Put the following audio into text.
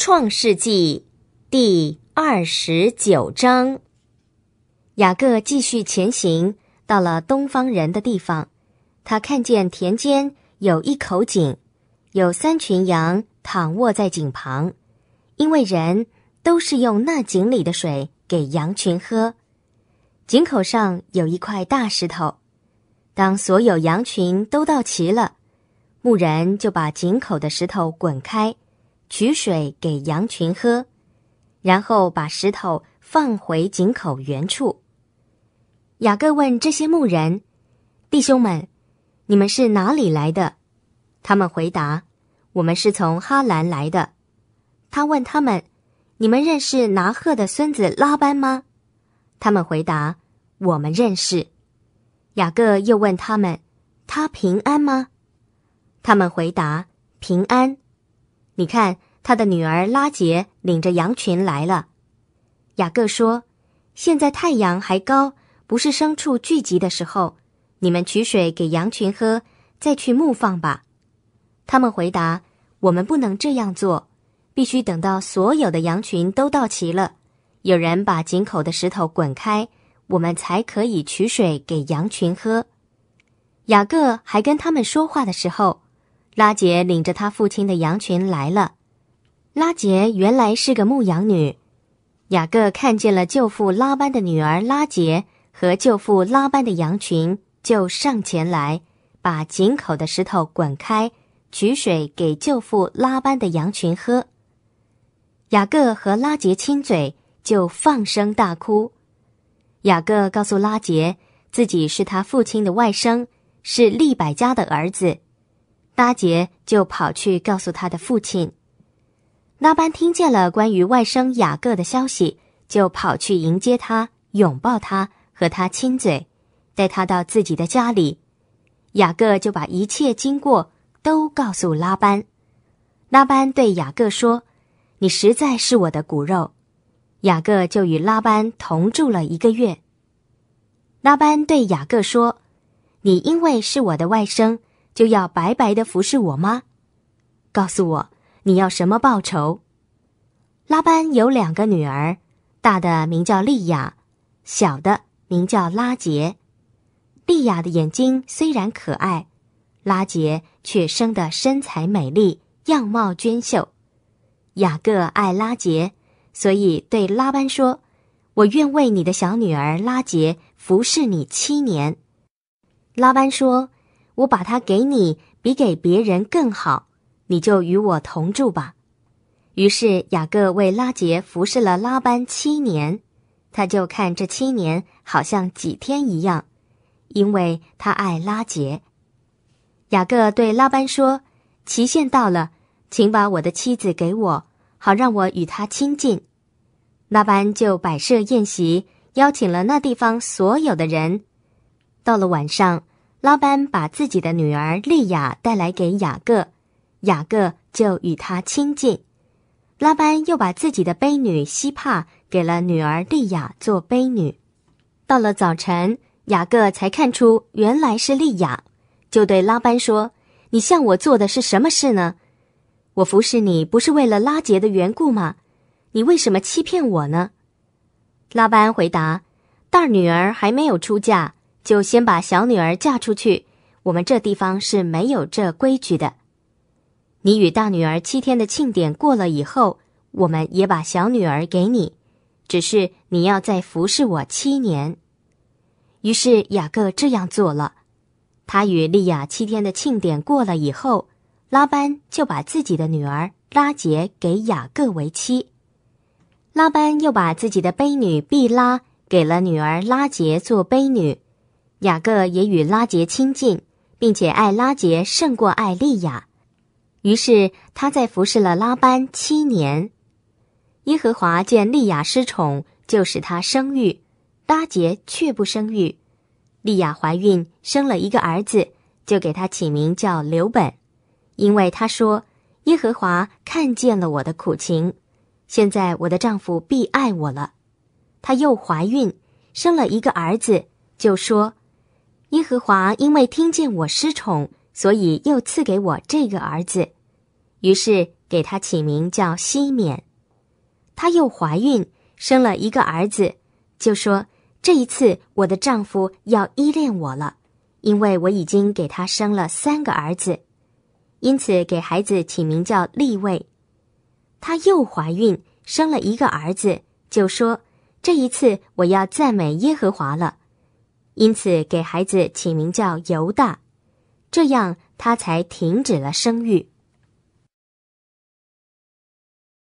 创世纪第二十九章，雅各继续前行，到了东方人的地方，他看见田间有一口井，有三群羊躺卧在井旁，因为人都是用那井里的水给羊群喝。井口上有一块大石头，当所有羊群都到齐了，牧人就把井口的石头滚开。取水给羊群喝，然后把石头放回井口原处。雅各问这些牧人：“弟兄们，你们是哪里来的？”他们回答：“我们是从哈兰来的。”他问他们：“你们认识拿鹤的孙子拉班吗？”他们回答：“我们认识。”雅各又问他们：“他平安吗？”他们回答：“平安。”你看，他的女儿拉杰领着羊群来了。雅各说：“现在太阳还高，不是牲畜聚集的时候，你们取水给羊群喝，再去牧放吧。”他们回答：“我们不能这样做，必须等到所有的羊群都到齐了，有人把井口的石头滚开，我们才可以取水给羊群喝。”雅各还跟他们说话的时候。拉杰领着他父亲的羊群来了。拉杰原来是个牧羊女。雅各看见了舅父拉班的女儿拉杰和舅父拉班的羊群，就上前来，把井口的石头滚开，取水给舅父拉班的羊群喝。雅各和拉杰亲嘴，就放声大哭。雅各告诉拉杰，自己是他父亲的外甥，是利百加的儿子。拉杰就跑去告诉他的父亲。拉班听见了关于外甥雅各的消息，就跑去迎接他，拥抱他，和他亲嘴，带他到自己的家里。雅各就把一切经过都告诉拉班。拉班对雅各说：“你实在是我的骨肉。”雅各就与拉班同住了一个月。拉班对雅各说：“你因为是我的外甥。”就要白白的服侍我吗？告诉我你要什么报酬？拉班有两个女儿，大的名叫利亚，小的名叫拉杰。利亚的眼睛虽然可爱，拉杰却生得身材美丽，样貌娟秀。雅各爱拉杰，所以对拉班说：“我愿为你的小女儿拉杰服侍你七年。”拉班说。我把它给你，比给别人更好，你就与我同住吧。于是雅各为拉杰服侍了拉班七年，他就看这七年好像几天一样，因为他爱拉杰。雅各对拉班说：“期限到了，请把我的妻子给我，好让我与她亲近。”拉班就摆设宴席，邀请了那地方所有的人。到了晚上。拉班把自己的女儿利亚带来给雅各，雅各就与他亲近。拉班又把自己的婢女希帕给了女儿利亚做婢女。到了早晨，雅各才看出原来是利亚，就对拉班说：“你向我做的是什么事呢？我服侍你不是为了拉杰的缘故吗？你为什么欺骗我呢？”拉班回答：“大女儿还没有出嫁。”就先把小女儿嫁出去，我们这地方是没有这规矩的。你与大女儿七天的庆典过了以后，我们也把小女儿给你，只是你要再服侍我七年。于是雅各这样做了。他与利亚七天的庆典过了以后，拉班就把自己的女儿拉杰给雅各为妻。拉班又把自己的婢女毕拉给了女儿拉杰做婢女。雅各也与拉杰亲近，并且爱拉杰胜过爱利亚，于是他在服侍了拉班七年。耶和华见利亚失宠，就使他生育；拉杰却不生育。利亚怀孕生了一个儿子，就给他起名叫刘本，因为他说：“耶和华看见了我的苦情，现在我的丈夫必爱我了。”她又怀孕生了一个儿子，就说。耶和华因为听见我失宠，所以又赐给我这个儿子。于是给他起名叫西缅。她又怀孕，生了一个儿子，就说：“这一次我的丈夫要依恋我了，因为我已经给他生了三个儿子，因此给孩子起名叫利位。”她又怀孕，生了一个儿子，就说：“这一次我要赞美耶和华了。”因此，给孩子起名叫犹大，这样他才停止了生育。